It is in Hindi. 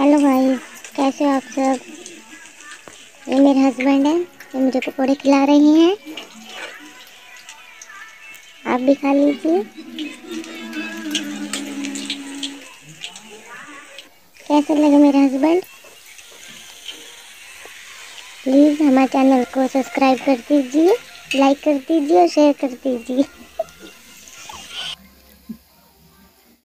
हेलो भाई, कैसे हो आप सब? ये मेरे हस्बैंड हैं, ये मुझे पकौड़े खिला रहे हैं। आप भी खा लीजिए। कैसे लगे मेरे हस्बैंड प्लीज़ हमारे चैनल को सब्सक्राइब कर दीजिए लाइक कर दीजिए और शेयर कर दीजिए।